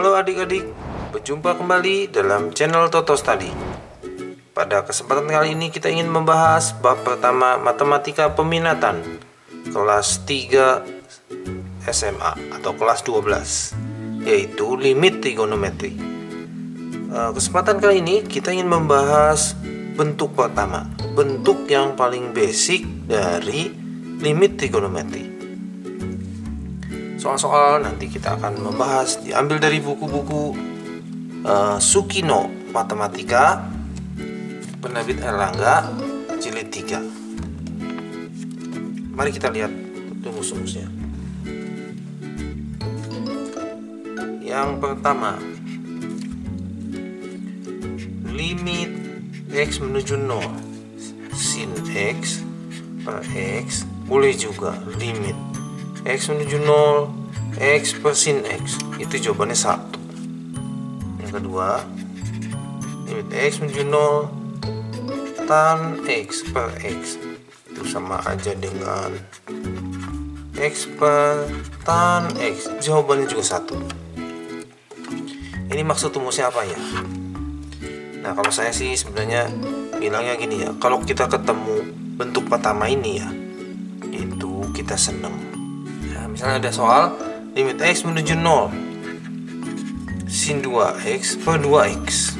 Halo adik-adik, berjumpa kembali dalam channel Toto Study. Pada kesempatan kali ini kita ingin membahas bab pertama matematika peminatan kelas 3 SMA atau kelas 12 yaitu limit trigonometri. Eh, kesempatan kali ini kita ingin membahas bentuk pertama, bentuk yang paling basic dari limit trigonometri. Soal-soal nanti kita akan membahas diambil dari buku-buku uh, Sukino Matematika penerbit Erlangga jilid 3. Mari kita lihat rumus-rumusnya. Yang pertama, limit x menuju 0 sin x per x boleh juga limit X menuju 0 X per sin X. Itu jawabannya 1 yang kedua limit X menuju 0 tan X per X. Itu sama aja dengan X per tan X. Jawabannya juga 1 ini maksud rumusnya apa ya? Nah kalau saya sih sebenarnya bilangnya gini ya. Kalau kita ketemu bentuk pertama ini ya itu kita seneng misalnya ada soal limit x menuju 0 sin 2x per 2x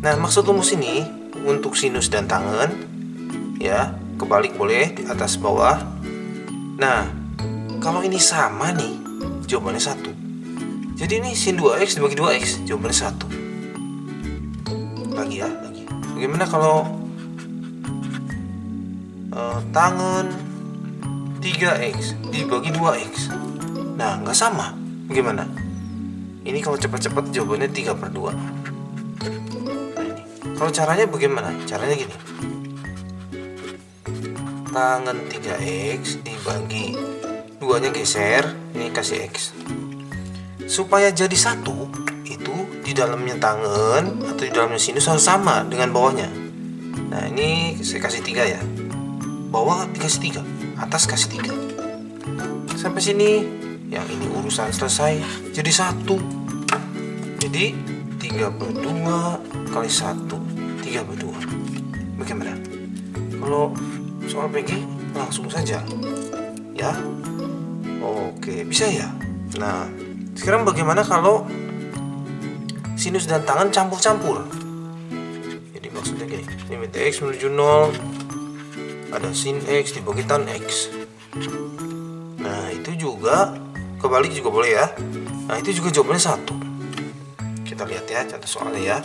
nah maksud rumus ini untuk sinus dan tangen ya kebalik boleh di atas bawah. Nah kalau ini sama nih jawabannya satu. Jadi ini sin 2x dibagi 2x jawabannya satu. Lagi ya lagi. Bagaimana kalau uh, tangen 3x dibagi 2x Nah nggak sama. Gimana? Ini kalau cepat-cepat jawabannya 3 per 2 nah, ini. Kalau caranya bagaimana? Caranya gini. Tangan 3x dibagi Duanya geser Ini kasih x. Supaya jadi satu Itu di dalamnya tangan Atau di dalamnya sinus harus sama dengan bawahnya. Nah ini saya kasih 3 ya. Bawah dikasih 3 atas kasih tiga. Sampai sini yang ini urusan selesai jadi satu. Jadi tiga per dua kali satu tiga per dua. Bagaimana? Kalau soal PG langsung saja. Ya? Oke bisa ya? Nah sekarang bagaimana kalau sinus dan tangan campur-campur? Jadi maksudnya gini limit x menuju 0 ada sin X dibagi tan X. Nah itu juga kebalik juga boleh ya. Nah itu juga jawabannya satu. Kita lihat ya contoh soalnya ya.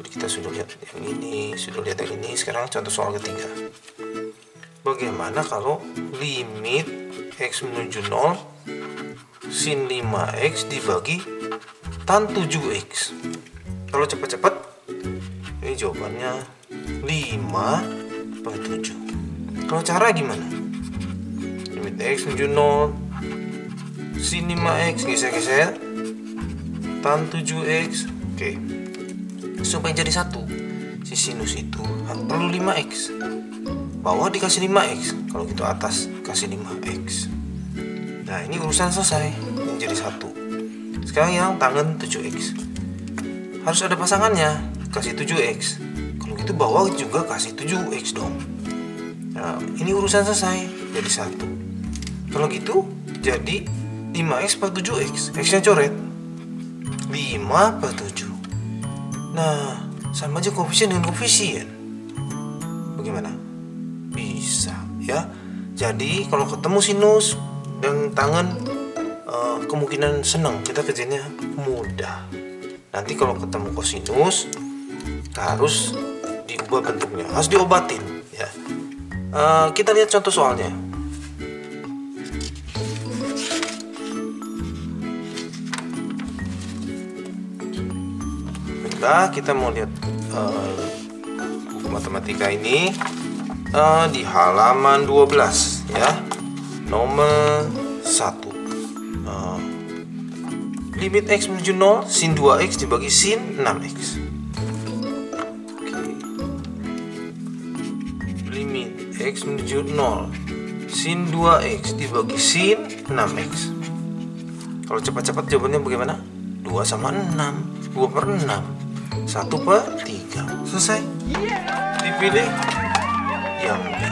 Jadi kita sudah lihat yang ini sudah lihat yang ini sekarang contoh soal ketiga. Bagaimana kalau limit X menuju 0 sin 5X dibagi tan 7X kalau cepat-cepat ini jawabannya 5 per 7 kalau cara gimana? Limit X menuju 0 Sin 5X geser-geser. Tan 7X Oke. Supaya jadi satu. Si sinus itu perlu 5X Bawah dikasih 5X Kalau gitu atas kasih 5X Nah ini urusan selesai. Ini jadi satu. Sekarang yang tangan 7X Harus ada pasangannya. Kasih 7X Kalau gitu bawah juga kasih 7X dong Nah, ini urusan selesai jadi satu. Kalau gitu jadi 5x per 7x. X-nya coret. 5 per 7. Nah, sama aja koefisien dengan koefisien. Bagaimana? Bisa, ya. Jadi kalau ketemu sinus dan tangan uh, kemungkinan senang kita kerjanya mudah. Nanti kalau ketemu kosinus harus diubah bentuknya, harus diobatin, ya. Uh, kita lihat contoh soalnya. Baiklah, kita mau lihat uh, matematika ini uh, di halaman 12 ya. Nomor 1. Uh, limit x menuju 0 sin 2x dibagi sin 6x. X menuju 0 sin 2x dibagi sin 6x kalau cepat-cepat jawabannya bagaimana? 2 sama 6 2 per 6 1 per 3 Selesai. Dipilih Yang B.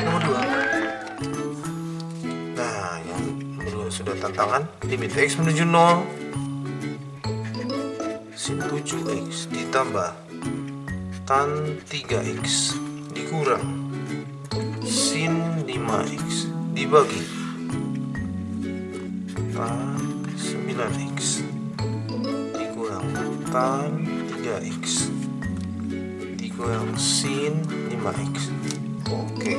Nomor 2 Nah yang nomor 2 sudah tantangan Limit X menuju 0 Sin 7X ditambah Tan 3X dikurang. Sin 5X dibagi. Tan 9x dikurang. Tan 3x dikurang. Sin 5x oke.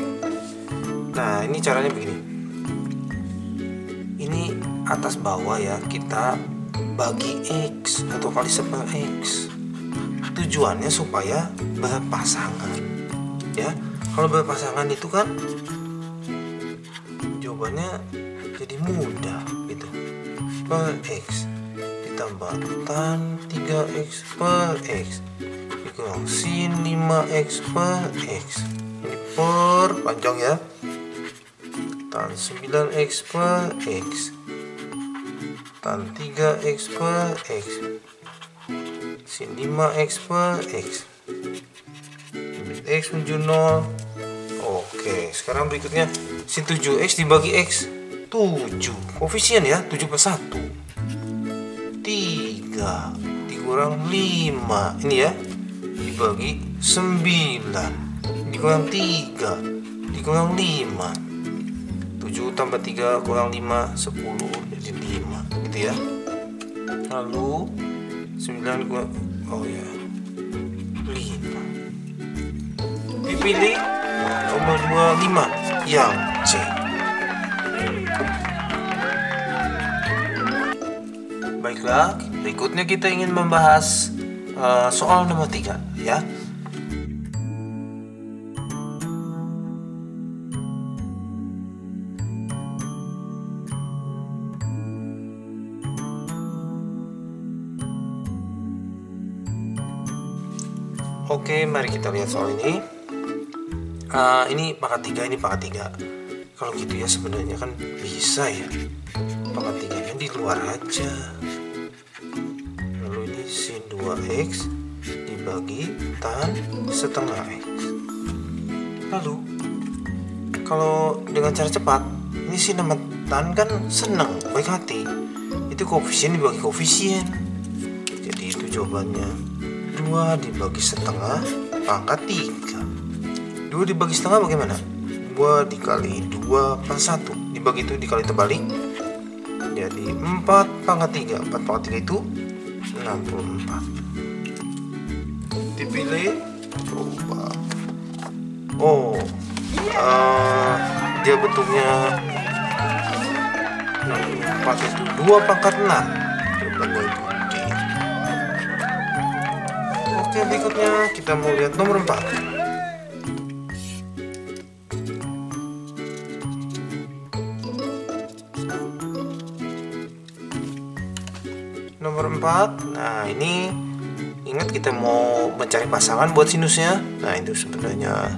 Nah ini caranya begini. Ini atas bawah ya kita bagi x atau kali sepel x tujuannya supaya berpasangan ya. Kalau berpasangan itu kan jawabannya jadi mudah gitu. Per x ditambah tan 3x per x. Dikurang sin 5x per x. Ini per panjang ya. Tan 9x per x. Tan 3x per x sin 5x per x. X menuju 0 oke sekarang berikutnya. Sin 7x dibagi x. 7 koefisien ya 7 per 1 3 dikurang 5 ini ya dibagi 9 dikurang 3 dikurang 5 7 tambah 3 kurang 5 10 jadi 5 gitu ya. Lalu 9 kurang oh ya 5 dipilih nomor 25 yang C. Baiklah berikutnya kita ingin membahas uh, soal nomor 3 ya Oke, mari kita lihat soal ini. Uh, ini pangkat tiga, ini pangkat tiga. Kalau gitu ya sebenarnya kan bisa ya. Pangkat tiganya di luar aja. Lalu ini sin 2x dibagi tan setengah x. Lalu kalau dengan cara cepat, ini sin sama tan kan senang, baik hati. Itu koefisien dibagi koefisien. Jadi itu jawabannya. 2 dibagi setengah pangkat 3 2 dibagi setengah bagaimana? 2 dikali 2 per 1 dibagi itu dikali terbalik jadi 4 pangkat 3 4 pangkat 3 itu 64 dipilih coba oh uh, dia bentuknya 64 itu 2 pangkat 6 coba itu Oke berikutnya kita mau lihat nomor 4 Nomor 4 Nah ini Ingat kita mau mencari pasangan buat sinusnya? Nah itu sebenarnya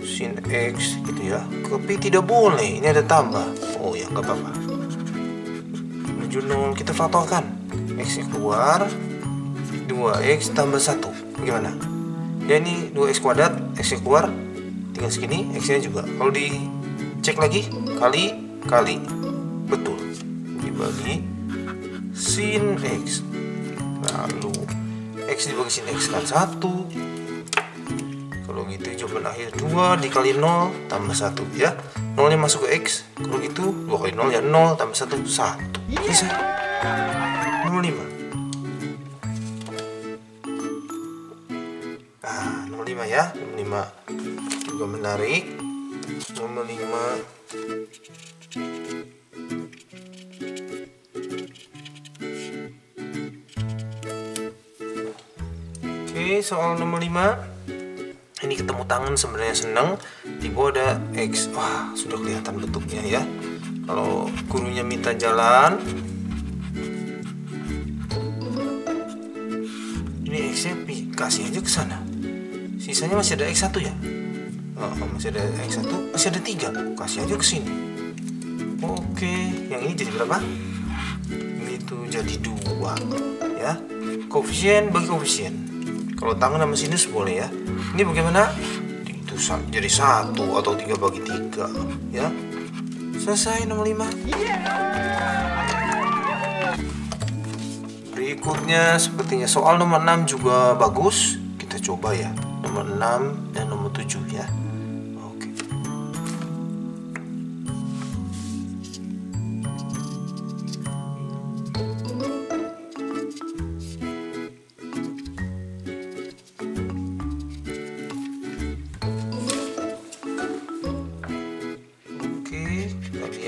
Sin X gitu ya. Tapi tidak boleh. Ini ada tambah. Oh ya nggak apa-apa. Menuju 0 kita faktorkan X keluar 2x tambah 1 gimana? Ya ini 2x kuadrat x keluar tinggal segini x nya juga. Kalau dicek lagi kali kali. Betul. Dibagi sin x. Lalu x dibagi sin x kan satu. kalau gitu jawaban akhir dua dikali nol tambah satu ya. 0 nya masuk ke x kalau gitu dua kali nol ya 0 tambah satu. 1 bisa? Lima. 65 ya 65 juga menarik. Nomor 5 Oke, soal nomor 5 Ini ketemu tangan sebenarnya seneng. Tiba ada X. Wah, sudah kelihatan bentuknya ya. Kalau gurunya minta jalan. Ini X-nya kasih aja ke sana sisanya masih ada X1 ya? Oh, masih ada X1 masih ada 3 kasih aja ke sini. Oke yang ini jadi berapa? Itu jadi dua ya. Koefisien bagi koefisien. Kalau tangan sama sinus boleh ya. Ini bagaimana? Itu jadi satu atau tiga bagi tiga ya. Selesai nomor lima. Berikutnya sepertinya soal nomor 6 juga bagus. Kita coba ya nomor 6 dan nomor 7 ya.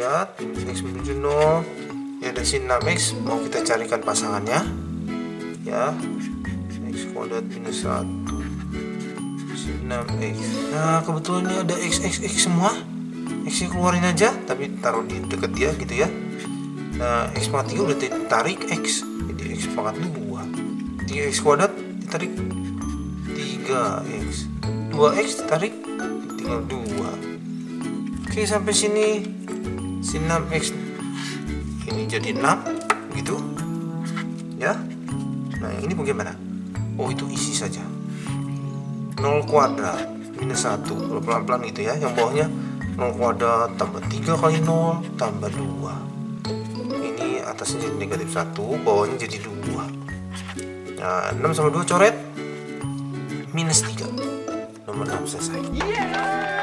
Lihat. X 0 ya ada sin 6x mau kita carikan pasangannya. Ya. X kuadrat minus 1 sin 6x nah kebetulan ini ada x x x semua. X nya keluarin aja tapi taruh di dekat dia gitu ya. Nah x pangkat 3 udah ditarik x. Jadi x pangkat 2 3x kuadrat ditarik. 3x 2x ditarik. Tinggal 2 oke sampai sini. Sin 6x ini jadi 6 gitu. Ya. Nah ini bagaimana? Oh itu isi saja 0 kuadrat. Minus 1 kalau pelan-pelan gitu ya yang bawahnya 0 kuadrat tambah 3 kali 0 tambah 2 ini atasnya jadi negatif 1 bawahnya jadi 2 nah 6 sama 2 coret minus 3 nomor 6 selesai. Oke,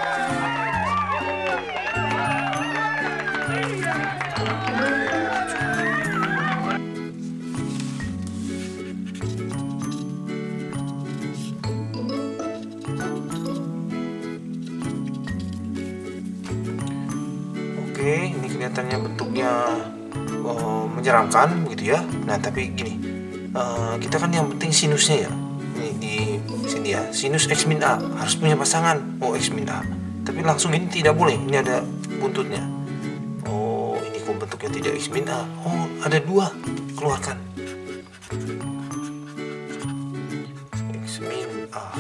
kelihatannya bentuknya oh, menyeramkan gitu ya. Nah, tapi gini, uh, kita kan yang penting sinusnya ya. Ini di sini ya, sinus x min a harus punya pasangan. Oh, x min a. Tapi langsung ini tidak boleh. Ini ada buntutnya. Oh, ini kok bentuknya tidak x min a. Oh, ada dua. Keluarkan. X min a.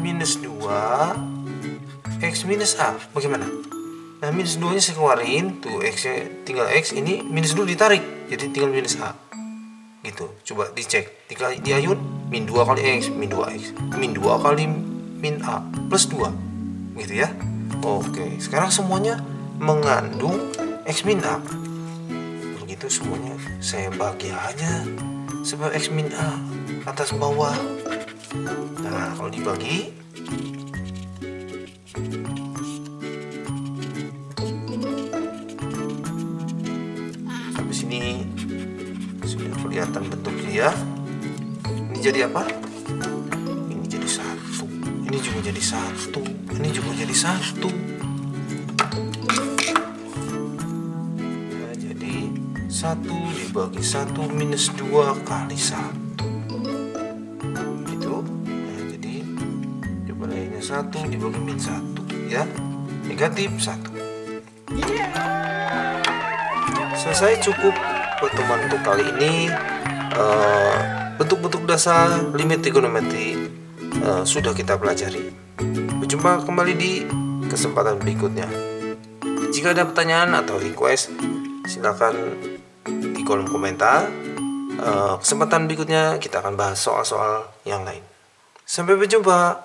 Minus 2 X minus A. Bagaimana? Nah minus 2 nya saya keluarin Tuh X nya tinggal X Ini minus 2 ditarik. Jadi tinggal minus A. Gitu. Coba dicek. Tinggal diayun Min 2 kali X Min 2X Min 2 kali min A Plus 2 Gitu ya. Oke. Sekarang semuanya Mengandung X min A. Begitu semuanya. Saya bagi aja Sebab X min A Atas bawah. Nah kalau dibagi kelihatan bentuk dia. Ini jadi apa? Ini jadi satu. Ini juga jadi satu. Ini juga jadi satu. Ya, jadi satu dibagi satu minus dua kali satu. Gitu. Ya, jadi coba satu dibagi min satu ya negatif satu selesai cukup pertemuan untuk kali ini bentuk-bentuk uh, dasar limit trigonometri uh, sudah kita pelajari. Berjumpa kembali di kesempatan berikutnya. Jika ada pertanyaan atau request silakan di kolom komentar. Uh, kesempatan berikutnya kita akan bahas soal-soal yang lain. Sampai berjumpa